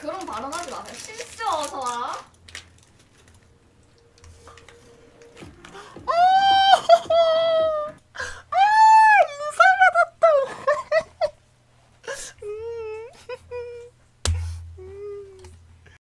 그런 발언하지 마세요. 실수어서